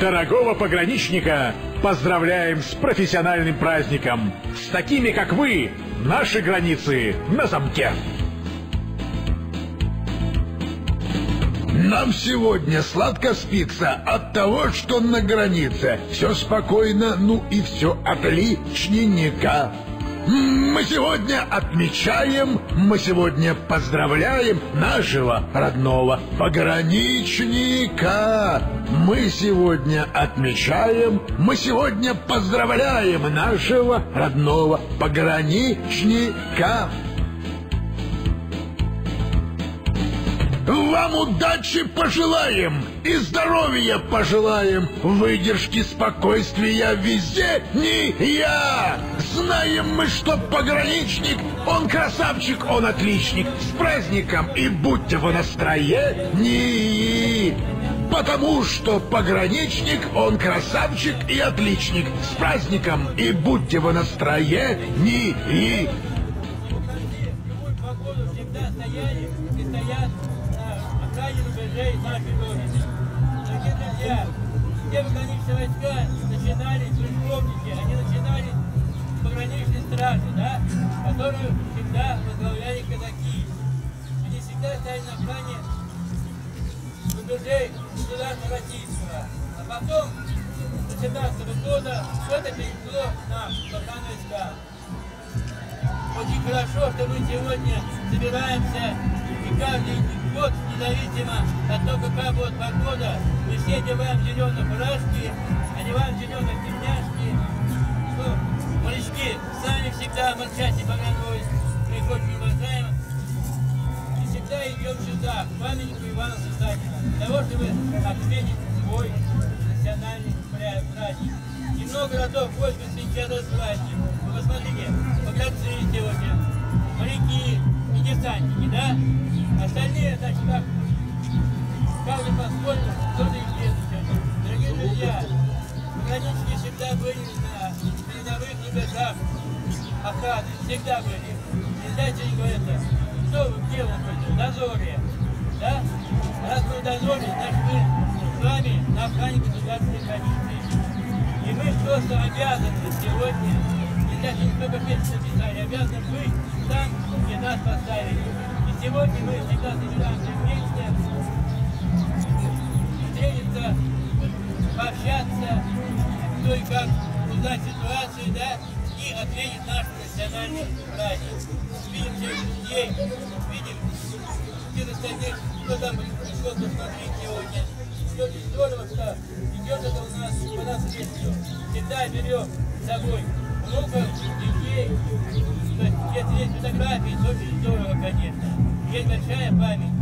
Дорогого пограничника поздравляем с профессиональным праздником. С такими, как вы, наши границы на замке. Нам сегодня сладко спится от того, что на границе все спокойно, ну и все отличненько. Мы сегодня отмечаем, мы сегодня поздравляем нашего родного пограничника. Мы сегодня отмечаем, мы сегодня поздравляем нашего родного пограничника. Вам удачи пожелаем и здоровья пожелаем, выдержки, спокойствия везде не я. Знаем мы, что пограничник, он красавчик, он отличник. С праздником и будьте в настроении. Потому что пограничник, он красавчик и отличник. С праздником и будьте в настроении. Друзья, все пограничные войска начинались, вы они начинались с пограничной стражи, да, которую всегда возглавляли казаки. Они всегда стояли на охране рубежей государства российского. А потом, с 17 года, это перешло. Очень хорошо, что мы сегодня собираемся и каждый год, независимо от того, какая будет погода, мы все одеваем зеленые фуражки, одеваем зеленые темняшки. Ну, морячки сами всегда молчащие погранвойск, мы их очень уважаем. И всегда идем сюда, к памятнику Ивана Сусанина, для того, чтобы отметить свой национальный пра- праздник. И много родов войска сейчас праздник. Вы посмотрите, погранцы сегодня, моряки и десантники, да? Остальные, значит, как каждый по-своему, кто-то сегодня. Дорогие друзья, пограничники всегда были на передовых рубежах охраны, всегда были. Нельзя не говорят, что вы, где вы были, в дозоре, да? Раз вы в дозоре, значит, вы с вами на охране государственной границы. И мы просто обязаны сегодня, только песни написали, обязаны быть там, где нас поставили. И сегодня мы всегда собираемся вместе, встретиться, пообщаться, кто и как узнать ситуацию, да, и отметить наш национальный праздник. Видим всех людей, видим где-то стоит, кто там пришел посмотреть сегодня. И очень здорово, что идет это у нас по наследству. Всегда берем с собой внуков, детей. Если есть фотографии, то очень здорово, конечно. Есть большая память.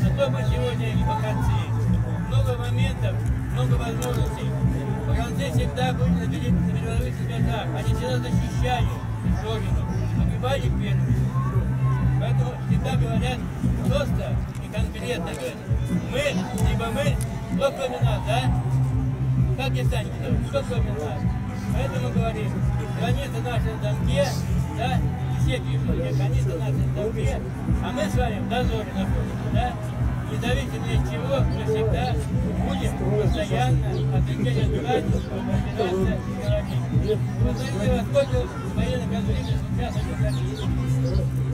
Зато мы сегодня не погранцы. Много моментов, много возможностей. Погранцы всегда были на перед- на передовых рубежах. Они всегда защищали Родину, погибали первыми. Поэтому всегда говорят просто и конкретно говорят. Мы, либо мы, кто кроме нас, да? Как десантники зовут? Кто кроме нас? Поэтому говорим, границы наши на замке, да? И все пишут, нет, границы наши на замке, а мы с вами в дозоре находимся, да? Независимо от чего, мы всегда будем постоянно отвечать от праздника, разбираться и говорить. Вы знаете, во сколько военных конфликтов сейчас границе?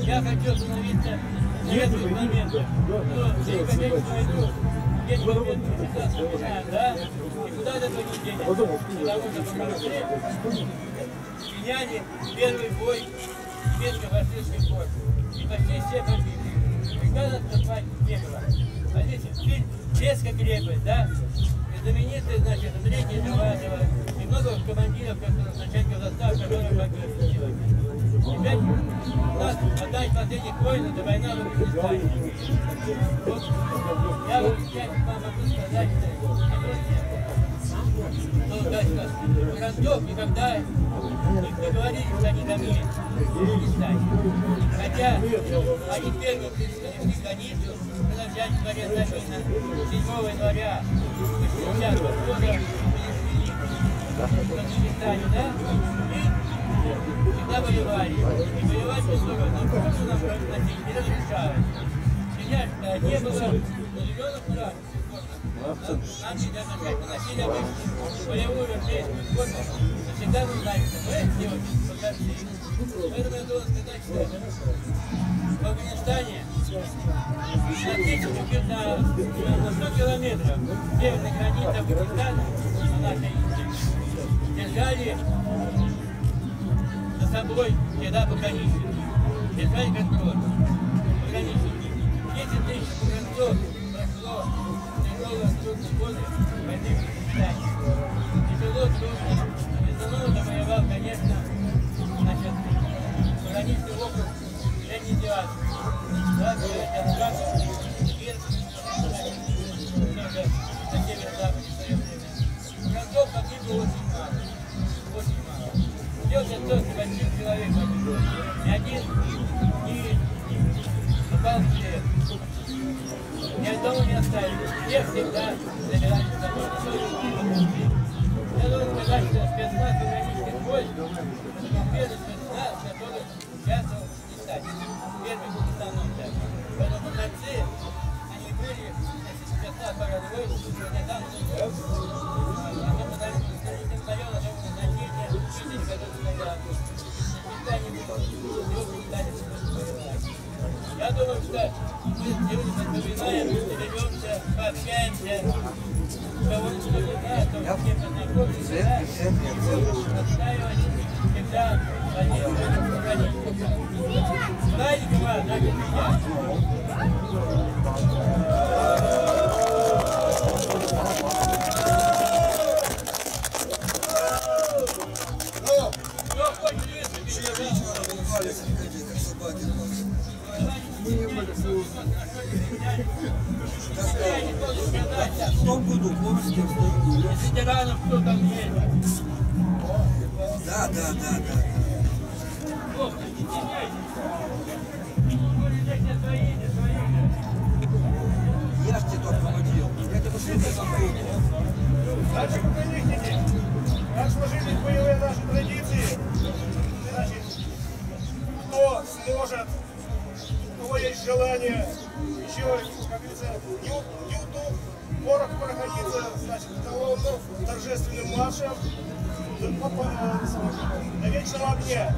Я хочу остановиться на нескольких моментах. Но все конечно войну, куда это не первый бой Петро-Васильский форт. И почти все погибли. Приказа отступать не было. А здесь фильм крепость, да? И знаменитый, значит, Андрей Нижеватова, и много командиров, которые начальников застав, которые сегодня. Теперь одна из последних войн, это война в Афганистане. Вот я вот сейчас вам могу сказать, что сказать, Францов никогда не говорили, что они в Афганистане. Хотя они первые перешли границу, когда взяли дворец Замина 7 января 60 года перешли в Афганистане, да? И всегда воевали. Не было на зеленых флаг, Нам нельзя начать выносили обычно боевую армейскую форму. Всегда нужна мы делать покажи. Поэтому я должен сказать, что в Афганистане на тысячу где-то на 100 километров северной границы Афганистана на нашей держали за собой всегда пограничники. Держали контроль. Пограничники. 10 тысяч погранцов прошло тяжелые трудные годы войны в. Тяжело, трудно. Безумно завоевал, конечно, значит, пограничный округ Ленинград. Да, Ленинград, Кирск, оставили. Все всегда забирали с собой. Должен сказать, что спецназ граничных войск первый спецназ, который участвовал в Афганистане. Первый так. Поэтому концы, они были, значит, спецназ парад войск, уже там соберемся, пообщаемся, кого не знает, то из ветеранов кто там есть. Да, да, да, да. Ох, не свои. Я ж тебе только водил. Я тебе шутку запомнил. Наши пограничники, как сложились боевые наши традиции, значит, кто сможет, у кого есть желание, еще, как говорится, YouTube, порох проходиться, значит, колонну торжественным маршем на вечном огне.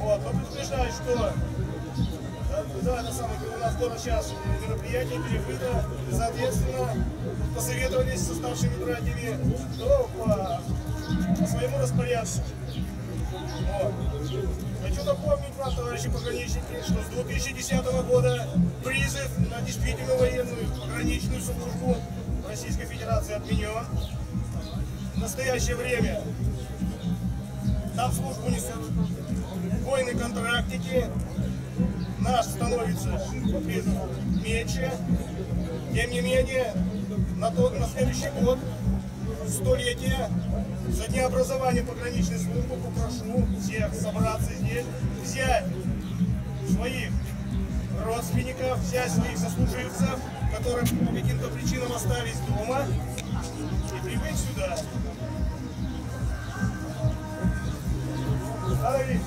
Вот, но предупреждаю, что да, это самое, у нас скоро сейчас мероприятие перекрыто, и, соответственно, посоветовались со старшими братьями, кто по, по своему распорядку. Хочу напомнить вам, товарищи пограничники, что с 2010 года призыв на действительно военную пограничную службу Российской Федерации отменен. В настоящее время там службу несут воины-контрактники, наш становится по призыву меньше. Тем не менее, на, тот, на следующий год, столетие, за дня образования пограничной службы попрошу всех собраться здесь, взять своих родственников, взять своих сослуживцев, которые по каким-то причинам остались дома, и прибыть сюда. Ведь